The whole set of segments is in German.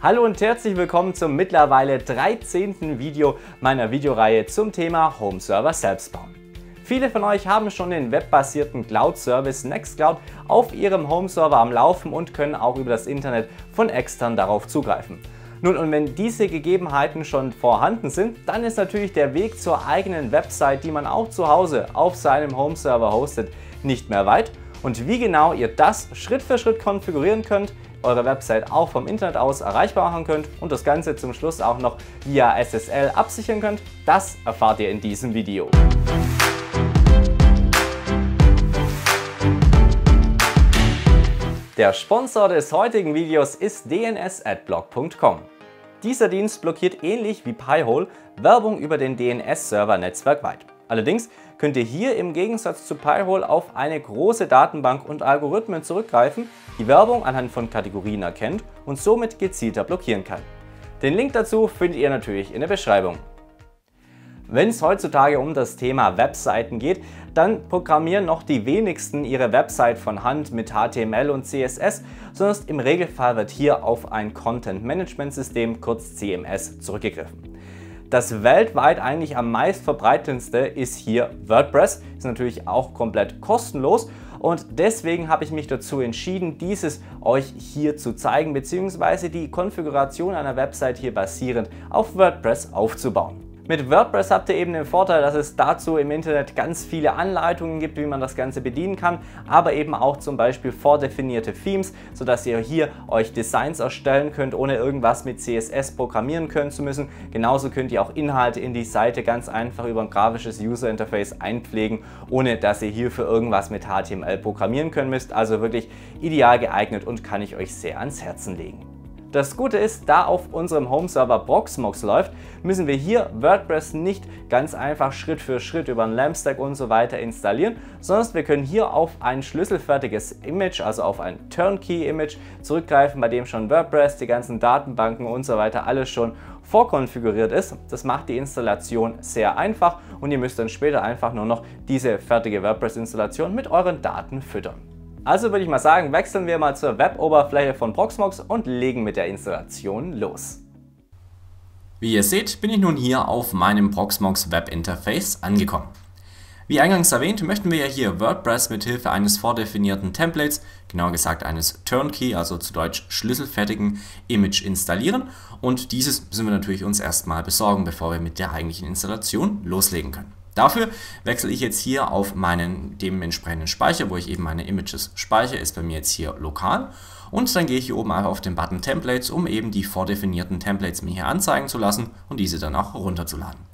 Hallo und herzlich willkommen zum mittlerweile 13. Video meiner Videoreihe zum Thema Home Server selbst bauen. Viele von euch haben schon den webbasierten Cloud-Service Nextcloud auf ihrem Home Server am Laufen und können auch über das Internet von extern darauf zugreifen. Nun, und wenn diese Gegebenheiten schon vorhanden sind, dann ist natürlich der Weg zur eigenen Website, die man auch zu Hause auf seinem Home Server hostet, nicht mehr weit. Und wie genau ihr das Schritt für Schritt konfigurieren könnt, eure Website auch vom Internet aus erreichbar machen könnt und das Ganze zum Schluss auch noch via SSL absichern könnt, das erfahrt ihr in diesem Video. Der Sponsor des heutigen Videos ist dnsadblock.com. Dieser Dienst blockiert ähnlich wie Pi-hole Werbung über den DNS-Server netzwerkweit. Allerdings könnt ihr hier im Gegensatz zu Pi-hole auf eine große Datenbank und Algorithmen zurückgreifen, die Werbung anhand von Kategorien erkennt und somit gezielter blockieren kann. Den Link dazu findet ihr natürlich in der Beschreibung. Wenn es heutzutage um das Thema Webseiten geht, dann programmieren noch die wenigsten ihre Website von Hand mit HTML und CSS, sondern im Regelfall wird hier auf ein Content Management System, kurz CMS, zurückgegriffen. Das weltweit eigentlich am meist verbreitendste ist hier WordPress, ist natürlich auch komplett kostenlos und deswegen habe ich mich dazu entschieden, dieses euch hier zu zeigen bzw. die Konfiguration einer Website hier basierend auf WordPress aufzubauen. Mit WordPress habt ihr eben den Vorteil, dass es dazu im Internet ganz viele Anleitungen gibt, wie man das Ganze bedienen kann, aber eben auch zum Beispiel vordefinierte Themes, sodass ihr hier euch Designs erstellen könnt, ohne irgendwas mit CSS programmieren können zu müssen. Genauso könnt ihr auch Inhalte in die Seite ganz einfach über ein grafisches User Interface einpflegen, ohne dass ihr hierfür irgendwas mit HTML programmieren können müsst. Also wirklich ideal geeignet und kann ich euch sehr ans Herzen legen. Das Gute ist, da auf unserem Home-Server Proxmox läuft, müssen wir hier WordPress nicht ganz einfach Schritt für Schritt über einen Lampstack und so weiter installieren, sondern wir können hier auf ein schlüsselfertiges Image, also auf ein Turnkey-Image zurückgreifen, bei dem schon WordPress, die ganzen Datenbanken und so weiter alles schon vorkonfiguriert ist. Das macht die Installation sehr einfach und ihr müsst dann später einfach nur noch diese fertige WordPress-Installation mit euren Daten füttern. Also würde ich mal sagen, wechseln wir mal zur Web-Oberfläche von Proxmox und legen mit der Installation los. Wie ihr seht, bin ich nun hier auf meinem Proxmox Web Interface angekommen. Wie eingangs erwähnt, möchten wir ja hier WordPress mit Hilfe eines vordefinierten Templates, genauer gesagt eines Turnkey, also zu Deutsch schlüsselfertigen Image installieren und dieses müssen wir natürlich uns erstmal besorgen, bevor wir mit der eigentlichen Installation loslegen können. Dafür wechsle ich jetzt hier auf meinen dementsprechenden Speicher, wo ich eben meine Images speichere, ist bei mir jetzt hier lokal. Und dann gehe ich hier oben einfach auf den Button Templates, um eben die vordefinierten Templates mir hier anzeigen zu lassen und diese dann auch runterzuladen.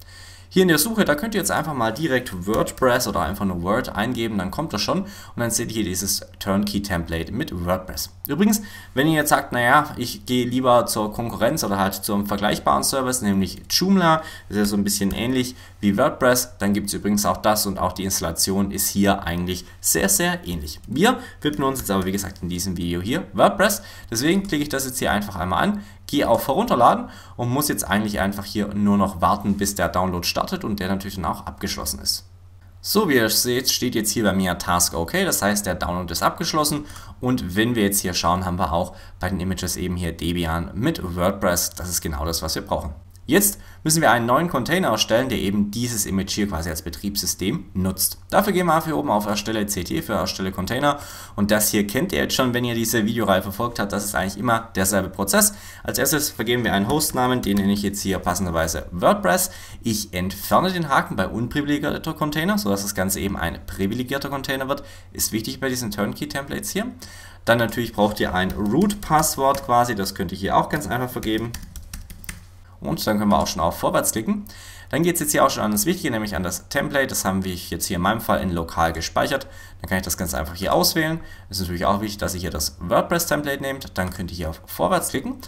Hier in der Suche, da könnt ihr jetzt einfach mal direkt WordPress oder einfach nur Word eingeben, dann kommt das schon und dann seht ihr hier dieses Turnkey-Template mit WordPress. Übrigens, wenn ihr jetzt sagt, naja, ich gehe lieber zur Konkurrenz oder halt zum vergleichbaren Service, nämlich Joomla, das ist ja so ein bisschen ähnlich wie WordPress, dann gibt es übrigens auch das und auch die Installation ist hier eigentlich sehr, sehr ähnlich. Wir widmen uns jetzt aber, wie gesagt, in diesem Video hier WordPress, deswegen klicke ich das jetzt hier einfach einmal an, gehe auf Herunterladen und muss jetzt eigentlich einfach hier nur noch warten, bis der Download startet und der natürlich dann auch abgeschlossen ist. So wie ihr seht, steht jetzt hier bei mir Task OK, das heißt der Download ist abgeschlossen und wenn wir jetzt hier schauen, haben wir auch bei den Images eben hier Debian mit WordPress, das ist genau das, was wir brauchen. Jetzt müssen wir einen neuen Container erstellen, der eben dieses Image hier quasi als Betriebssystem nutzt. Dafür gehen wir hier oben auf Erstelle CT für Erstelle Container und das hier kennt ihr jetzt schon, wenn ihr diese Videoreihe verfolgt habt, das ist eigentlich immer derselbe Prozess. Als erstes vergeben wir einen Hostnamen, den nenne ich jetzt hier passenderweise WordPress. Ich entferne den Haken bei unprivilegierter Container, sodass das Ganze eben ein privilegierter Container wird. Ist wichtig bei diesen Turnkey-Templates hier. Dann natürlich braucht ihr ein Root-Passwort quasi, das könnt ihr hier auch ganz einfach vergeben. Und dann können wir auch schon auf Vorwärts klicken. Dann geht es jetzt hier auch schon an das Wichtige, nämlich an das Template. Das haben wir jetzt hier in meinem Fall in lokal gespeichert. Dann kann ich das Ganze einfach hier auswählen. Es ist natürlich auch wichtig, dass ihr hier das WordPress-Template nehmt. Dann könnt ihr hier auf Vorwärts klicken.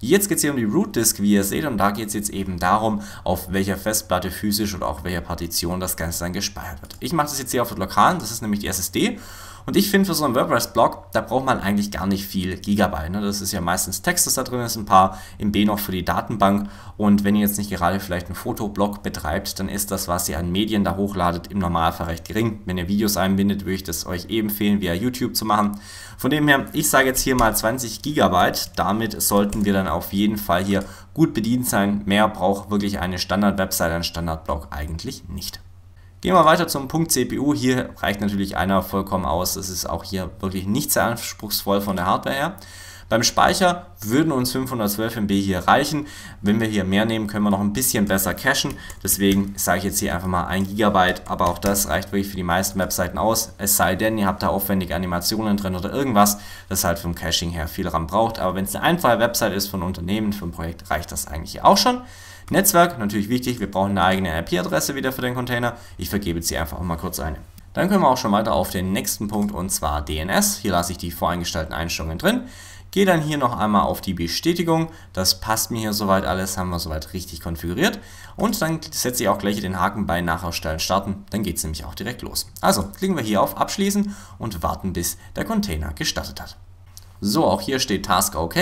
Jetzt geht es hier um die Root Disk, wie ihr seht, und da geht es jetzt eben darum, auf welcher Festplatte physisch oder auch welcher Partition das Ganze dann gespeichert wird. Ich mache das jetzt hier auf der lokalen, das ist nämlich die SSD. Und ich finde für so einen WordPress-Blog, da braucht man eigentlich gar nicht viel Gigabyte. Ne? Das ist ja meistens Text, das da drin ist, ein paar MB noch für die Datenbank. Und wenn ihr jetzt nicht gerade vielleicht einen Fotoblog betreibt, dann ist das, was ihr an Medien da hochladet, im Normalfall recht gering. Wenn ihr Videos einbindet, würde ich das euch eben empfehlen, via YouTube zu machen. Von dem her, ich sage jetzt hier mal 20 Gigabyte. Damit sollten wir dann auf jeden Fall hier gut bedient sein. Mehr braucht wirklich eine Standard-Website, ein Standard-Blog eigentlich nicht. Gehen wir weiter zum Punkt CPU. Hier reicht natürlich einer vollkommen aus. Das ist auch hier wirklich nicht sehr anspruchsvoll von der Hardware her. Beim Speicher würden uns 512 MB hier reichen. Wenn wir hier mehr nehmen, können wir noch ein bisschen besser cachen. Deswegen sage ich jetzt hier einfach mal 1 GB, aber auch das reicht wirklich für die meisten Webseiten aus. Es sei denn, ihr habt da aufwendige Animationen drin oder irgendwas, das halt vom Caching her viel RAM braucht. Aber wenn es eine einfache Website ist von Unternehmen, für ein Projekt, reicht das eigentlich auch schon. Netzwerk, natürlich wichtig, wir brauchen eine eigene IP-Adresse wieder für den Container. Ich vergebe jetzt hier einfach mal kurz eine. Dann können wir auch schon weiter auf den nächsten Punkt und zwar DNS. Hier lasse ich die voreingestellten Einstellungen drin. Gehe dann hier noch einmal auf die Bestätigung. Das passt mir hier soweit alles, haben wir soweit richtig konfiguriert. Und dann setze ich auch gleich den Haken bei Nachausstellen starten. Dann geht es nämlich auch direkt los. Also klicken wir hier auf Abschließen und warten, bis der Container gestartet hat. So, auch hier steht Task OK,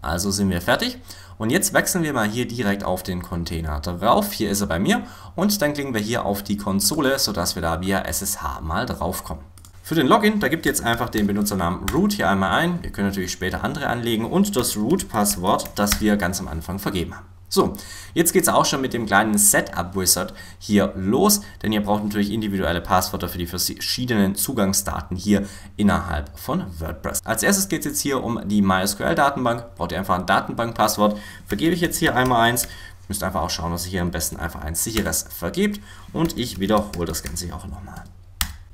also sind wir fertig. Und jetzt wechseln wir mal hier direkt auf den Container drauf. Hier ist er bei mir. Und dann klicken wir hier auf die Konsole, sodass wir da via SSH mal draufkommen. Für den Login, da gibt ihr jetzt einfach den Benutzernamen root hier einmal ein. Ihr könnt natürlich später andere anlegen und das Root-Passwort, das wir ganz am Anfang vergeben haben. So, jetzt geht es auch schon mit dem kleinen Setup Wizard hier los, denn ihr braucht natürlich individuelle Passwörter für die verschiedenen Zugangsdaten hier innerhalb von WordPress. Als erstes geht es jetzt hier um die MySQL-Datenbank. Braucht ihr einfach ein Datenbankpasswort. Vergebe ich jetzt hier einmal eins. Müsst einfach auch schauen, dass ihr hier am besten einfach ein sicheres vergebt. Und ich wiederhole das Ganze auch nochmal.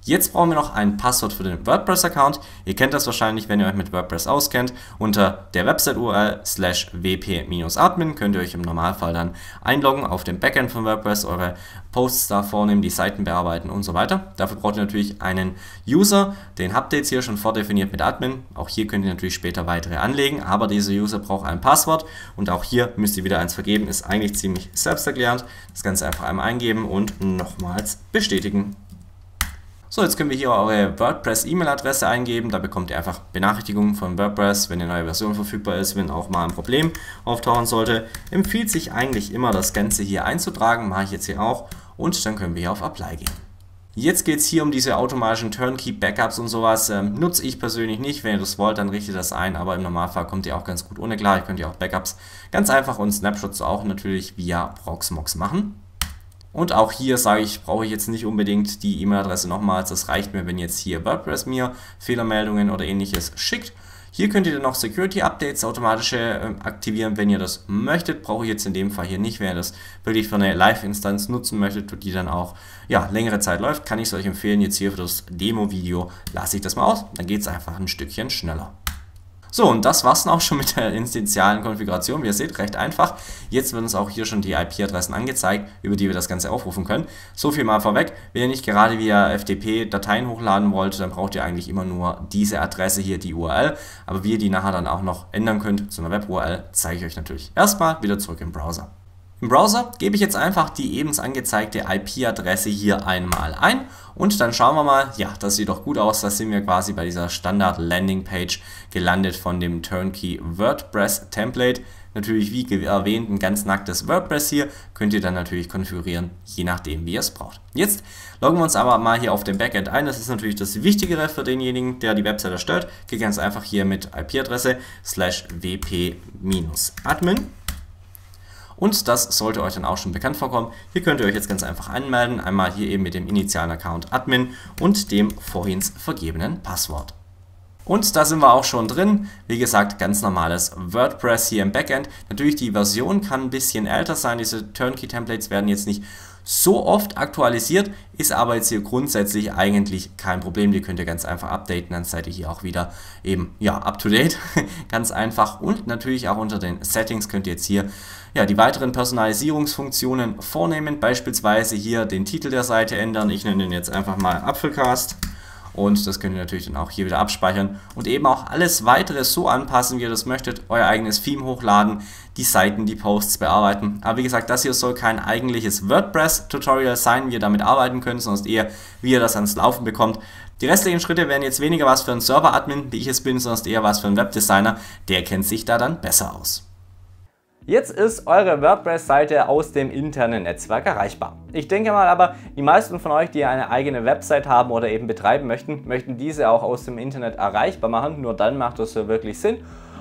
Jetzt brauchen wir noch ein Passwort für den WordPress-Account. Ihr kennt das wahrscheinlich, wenn ihr euch mit WordPress auskennt. Unter der Website-URL slash wp-admin könnt ihr euch im Normalfall dann einloggen auf dem Backend von WordPress, eure Posts da vornehmen, die Seiten bearbeiten und so weiter. Dafür braucht ihr natürlich einen User. Den habt ihr jetzt hier schon vordefiniert mit Admin. Auch hier könnt ihr natürlich später weitere anlegen, aber dieser User braucht ein Passwort und auch hier müsst ihr wieder eins vergeben. Ist eigentlich ziemlich selbsterklärend. Das Ganze einfach einmal eingeben und nochmals bestätigen. So, jetzt können wir hier eure WordPress-E-Mail-Adresse eingeben. Da bekommt ihr einfach Benachrichtigungen von WordPress, wenn eine neue Version verfügbar ist, wenn auch mal ein Problem auftauchen sollte. Empfiehlt sich eigentlich immer, das Ganze hier einzutragen. Mache ich jetzt hier auch. Und dann können wir hier auf Apply gehen. Jetzt geht es hier um diese automatischen Turnkey-Backups und sowas. Ähm, nutze ich persönlich nicht. Wenn ihr das wollt, dann richtet das ein. Aber im Normalfall kommt ihr auch ganz gut ohne klar. Ihr könnt ja auch Backups ganz einfach und Snapshots auch natürlich via Proxmox machen. Und auch hier sage ich, brauche ich jetzt nicht unbedingt die E-Mail-Adresse nochmals. Das reicht mir, wenn jetzt hier WordPress mir Fehlermeldungen oder ähnliches schickt. Hier könnt ihr dann noch Security Updates automatisch äh, aktivieren, wenn ihr das möchtet. Brauche ich jetzt in dem Fall hier nicht. Wenn ihr das wirklich für eine Live-Instanz nutzen möchtet, die dann auch ja, längere Zeit läuft, kann ich es euch empfehlen. Jetzt hier für das Demo-Video lasse ich das mal aus. Dann geht es einfach ein Stückchen schneller. So, und das war's dann auch schon mit der initialen Konfiguration. Wie ihr seht, recht einfach. Jetzt werden uns auch hier schon die IP-Adressen angezeigt, über die wir das Ganze aufrufen können. So viel mal vorweg. Wenn ihr nicht gerade via FTP Dateien hochladen wollt, dann braucht ihr eigentlich immer nur diese Adresse hier, die URL. Aber wie ihr die nachher dann auch noch ändern könnt zu einer Web-URL, zeige ich euch natürlich erstmal wieder zurück im Browser. Im Browser gebe ich jetzt einfach die eben angezeigte IP-Adresse hier einmal ein und dann schauen wir mal, ja, das sieht doch gut aus, da sind wir quasi bei dieser Standard Landing Page gelandet von dem Turnkey WordPress Template. Natürlich wie erwähnt ein ganz nacktes WordPress hier, könnt ihr dann natürlich konfigurieren, je nachdem wie ihr es braucht. Jetzt loggen wir uns aber mal hier auf dem Backend ein, das ist natürlich das Wichtigere für denjenigen, der die Website erstellt. Geht ganz einfach hier mit IP-Adresse slash wp-admin und das sollte euch dann auch schon bekannt vorkommen. Hier könnt ihr euch jetzt ganz einfach anmelden. Einmal hier eben mit dem initialen Account Admin und dem vorhin vergebenen Passwort. Und da sind wir auch schon drin. Wie gesagt, ganz normales WordPress hier im Backend. Natürlich, die Version kann ein bisschen älter sein. Diese Turnkey-Templates werden jetzt nicht so oft aktualisiert, ist aber jetzt hier grundsätzlich eigentlich kein Problem. Die könnt ihr ganz einfach updaten, dann seid ihr hier auch wieder eben ja up to date. ganz einfach und natürlich auch unter den Settings könnt ihr jetzt hier ja, die weiteren Personalisierungsfunktionen vornehmen, beispielsweise hier den Titel der Seite ändern. Ich nenne den jetzt einfach mal Apfelcast und das könnt ihr natürlich dann auch hier wieder abspeichern und eben auch alles weitere so anpassen, wie ihr das möchtet, euer eigenes Theme hochladen, die Seiten, die Posts bearbeiten. Aber wie gesagt, das hier soll kein eigentliches WordPress-Tutorial sein, wie ihr damit arbeiten könnt, sondern eher, wie ihr das ans Laufen bekommt. Die restlichen Schritte wären jetzt weniger was für einen Server-Admin, wie ich es bin, sondern eher was für einen Webdesigner. Der kennt sich da dann besser aus. Jetzt ist eure WordPress-Seite aus dem internen Netzwerk erreichbar. Ich denke mal aber, die meisten von euch, die eine eigene Website haben oder eben betreiben möchten, möchten diese auch aus dem Internet erreichbar machen. Nur dann macht das so wirklich Sinn.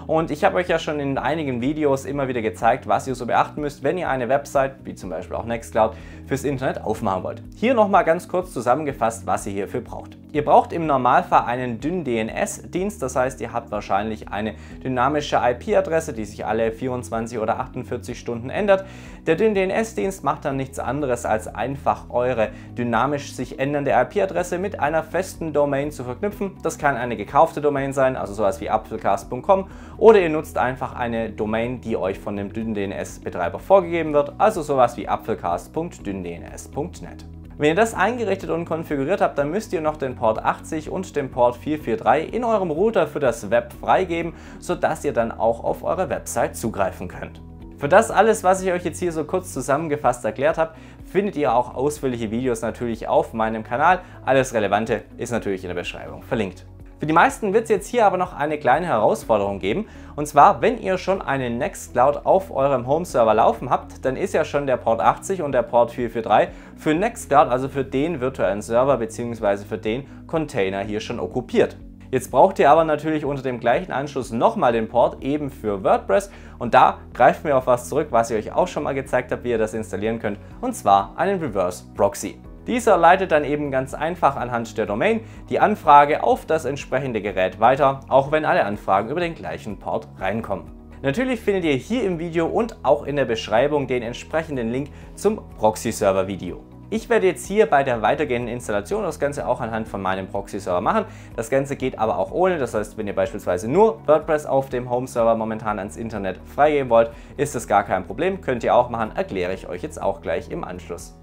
Und ich habe euch ja schon in einigen Videos immer wieder gezeigt, was ihr so beachten müsst, wenn ihr eine Website, wie zum Beispiel auch Nextcloud, fürs Internet aufmachen wollt. Hier nochmal ganz kurz zusammengefasst, was ihr hierfür braucht. Ihr braucht im Normalfall einen dünn DNS-Dienst, das heißt, ihr habt wahrscheinlich eine dynamische IP-Adresse, die sich alle 24 oder 48 Stunden ändert. Der dünn DNS-Dienst macht dann nichts anderes, als einfach eure dynamisch sich ändernde IP-Adresse mit einer festen Domain zu verknüpfen. Das kann eine gekaufte Domain sein, also sowas wie apfelcast.com, oder ihr nutzt einfach eine Domain, die euch von dem dünn DNS-Betreiber vorgegeben wird, also sowas wie apfelcast.dünndns.net. Wenn ihr das eingerichtet und konfiguriert habt, dann müsst ihr noch den Port 80 und den Port 443 in eurem Router für das Web freigeben, sodass ihr dann auch auf eure Website zugreifen könnt. Für das alles, was ich euch jetzt hier so kurz zusammengefasst erklärt habe, findet ihr auch ausführliche Videos natürlich auf meinem Kanal. Alles Relevante ist natürlich in der Beschreibung verlinkt. Für die meisten wird es jetzt hier aber noch eine kleine Herausforderung geben. Und zwar, wenn ihr schon einen Nextcloud auf eurem Home-Server laufen habt, dann ist ja schon der Port 80 und der Port 443 für Nextcloud, also für den virtuellen Server bzw. für den Container hier schon okkupiert. Jetzt braucht ihr aber natürlich unter dem gleichen Anschluss nochmal den Port eben für WordPress und da greifen wir auf was zurück, was ich euch auch schon mal gezeigt habe, wie ihr das installieren könnt und zwar einen Reverse Proxy. Dieser leitet dann eben ganz einfach anhand der Domain die Anfrage auf das entsprechende Gerät weiter, auch wenn alle Anfragen über den gleichen Port reinkommen. Natürlich findet ihr hier im Video und auch in der Beschreibung den entsprechenden Link zum Proxy-Server-Video. Ich werde jetzt hier bei der weitergehenden Installation das Ganze auch anhand von meinem Proxy-Server machen. Das Ganze geht aber auch ohne, das heißt, wenn ihr beispielsweise nur WordPress auf dem Home-Server momentan ans Internet freigeben wollt, ist das gar kein Problem, könnt ihr auch machen, erkläre ich euch jetzt auch gleich im Anschluss.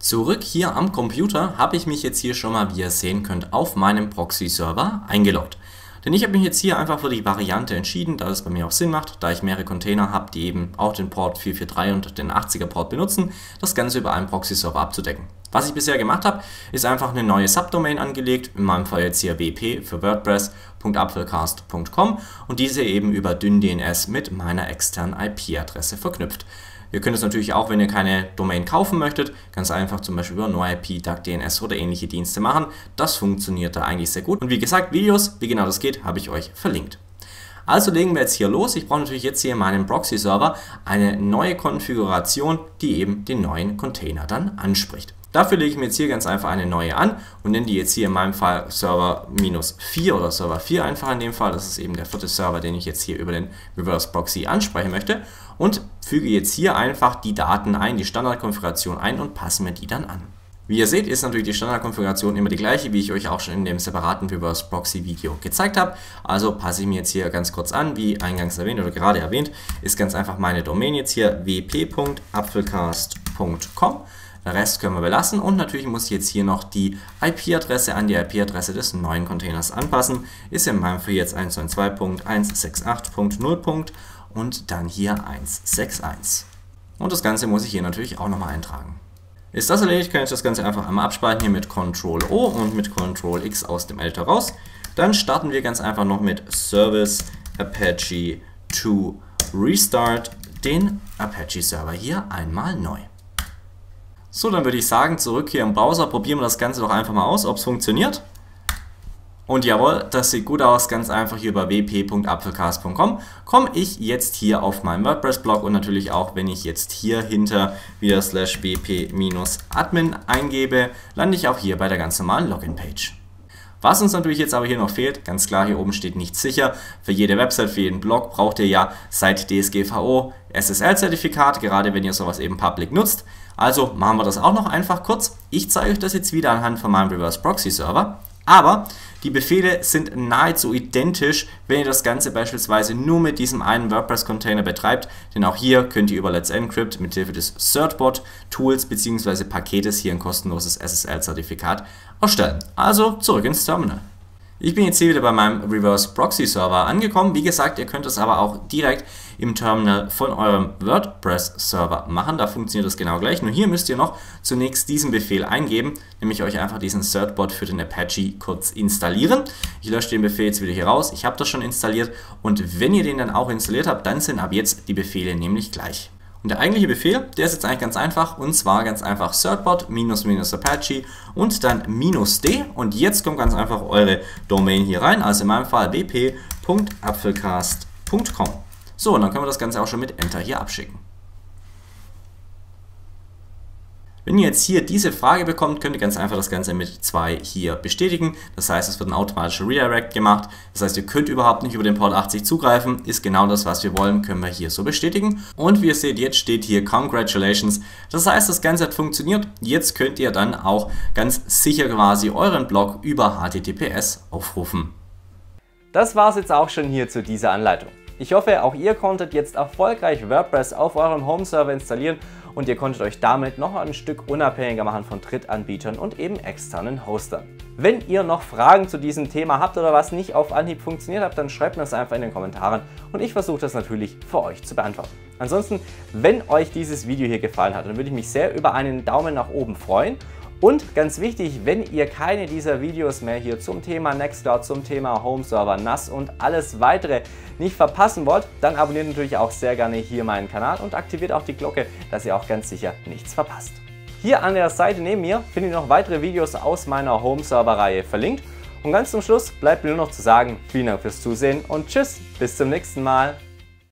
Zurück hier am Computer habe ich mich jetzt hier schon mal, wie ihr sehen könnt, auf meinem Proxy-Server eingeloggt. Denn ich habe mich jetzt hier einfach für die Variante entschieden, da es bei mir auch Sinn macht, da ich mehrere Container habe, die eben auch den Port 443 und den 80er Port benutzen, das Ganze über einen Proxy-Server abzudecken. Was ich bisher gemacht habe, ist einfach eine neue Subdomain angelegt, in meinem Fall jetzt hier wp für WordPress.apfelcast.com und diese eben über dünn-DNS mit meiner externen IP-Adresse verknüpft. Ihr könnt es natürlich auch, wenn ihr keine Domain kaufen möchtet, ganz einfach zum Beispiel über NoIP, DuckDNS oder ähnliche Dienste machen. Das funktioniert da eigentlich sehr gut. Und wie gesagt, Videos, wie genau das geht, habe ich euch verlinkt. Also legen wir jetzt hier los. Ich brauche natürlich jetzt hier in meinem Proxy-Server eine neue Konfiguration, die eben den neuen Container dann anspricht. Dafür lege ich mir jetzt hier ganz einfach eine neue an und nenne die jetzt hier in meinem Fall Server minus 4 oder Server 4 einfach in dem Fall. Das ist eben der vierte Server, den ich jetzt hier über den Reverse Proxy ansprechen möchte und füge jetzt hier einfach die Daten ein, die Standardkonfiguration ein und passe mir die dann an. Wie ihr seht, ist natürlich die Standardkonfiguration immer die gleiche, wie ich euch auch schon in dem separaten Reverse Proxy Video gezeigt habe. Also passe ich mir jetzt hier ganz kurz an, wie eingangs erwähnt oder gerade erwähnt, ist ganz einfach meine Domain jetzt hier wp.apfelcast.com. Den Rest können wir belassen und natürlich muss ich jetzt hier noch die IP-Adresse an die IP-Adresse des neuen Containers anpassen. Ist in meinem Fall jetzt 192.168.0. und dann hier 161. Und das Ganze muss ich hier natürlich auch nochmal eintragen. Ist das erledigt, kann ich das Ganze einfach einmal abspeichern hier mit Ctrl O und mit Ctrl X aus dem Editor raus. Dann starten wir ganz einfach noch mit Service Apache to Restart den Apache Server hier einmal neu. So, dann würde ich sagen, zurück hier im Browser, probieren wir das Ganze doch einfach mal aus, ob es funktioniert. Und jawohl, das sieht gut aus, ganz einfach hier über wp.apfelcast.com komme ich jetzt hier auf meinen WordPress-Blog und natürlich auch, wenn ich jetzt hier hinter wieder slash wp-admin eingebe, lande ich auch hier bei der ganz normalen Login-Page. Was uns natürlich jetzt aber hier noch fehlt, ganz klar hier oben steht nicht sicher. Für jede Website, für jeden Blog braucht ihr ja seit DSGVO SSL-Zertifikat, gerade wenn ihr sowas eben public nutzt. Also machen wir das auch noch einfach kurz. Ich zeige euch das jetzt wieder anhand von meinem Reverse Proxy Server. Aber die Befehle sind nahezu identisch, wenn ihr das Ganze beispielsweise nur mit diesem einen WordPress-Container betreibt, denn auch hier könnt ihr über Let's Encrypt mit Hilfe des Certbot-Tools bzw. Paketes hier ein kostenloses SSL-Zertifikat erstellen. Also zurück ins Terminal. Ich bin jetzt hier wieder bei meinem Reverse Proxy Server angekommen. Wie gesagt, ihr könnt es aber auch direkt im Terminal von eurem WordPress Server machen. Da funktioniert das genau gleich. Nur hier müsst ihr noch zunächst diesen Befehl eingeben, nämlich euch einfach diesen Certbot für den Apache kurz installieren. Ich lösche den Befehl jetzt wieder hier raus. Ich habe das schon installiert und wenn ihr den dann auch installiert habt, dann sind ab jetzt die Befehle nämlich gleich. Und der eigentliche Befehl, der ist jetzt eigentlich ganz einfach und zwar ganz einfach certbot minus minus Apache und dann minus d und jetzt kommt ganz einfach eure Domain hier rein, also in meinem Fall bp.apfelcast.com. So, und dann können wir das Ganze auch schon mit Enter hier abschicken. Wenn ihr jetzt hier diese Frage bekommt, könnt ihr ganz einfach das Ganze mit 2 hier bestätigen. Das heißt, es wird ein automatischer Redirect gemacht. Das heißt, ihr könnt überhaupt nicht über den Port 80 zugreifen. Ist genau das, was wir wollen, können wir hier so bestätigen. Und wie ihr seht, jetzt steht hier Congratulations. Das heißt, das Ganze hat funktioniert. Jetzt könnt ihr dann auch ganz sicher quasi euren Blog über HTTPS aufrufen. Das war es jetzt auch schon hier zu dieser Anleitung. Ich hoffe, auch ihr konntet jetzt erfolgreich WordPress auf eurem Home-Server installieren und ihr konntet euch damit noch ein Stück unabhängiger machen von Drittanbietern und eben externen Hostern. Wenn ihr noch Fragen zu diesem Thema habt oder was nicht auf Anhieb funktioniert hat, dann schreibt mir das einfach in den Kommentaren und ich versuche das natürlich für euch zu beantworten. Ansonsten, wenn euch dieses Video hier gefallen hat, dann würde ich mich sehr über einen Daumen nach oben freuen und ganz wichtig, wenn ihr keine dieser Videos mehr hier zum Thema Nextcloud, zum Thema Home Server, NAS und alles weitere nicht verpassen wollt, dann abonniert natürlich auch sehr gerne hier meinen Kanal und aktiviert auch die Glocke, dass ihr auch ganz sicher nichts verpasst. Hier an der Seite neben mir findet ihr noch weitere Videos aus meiner Home Server Reihe verlinkt. Und ganz zum Schluss bleibt mir nur noch zu sagen, vielen Dank fürs Zusehen und tschüss, bis zum nächsten Mal.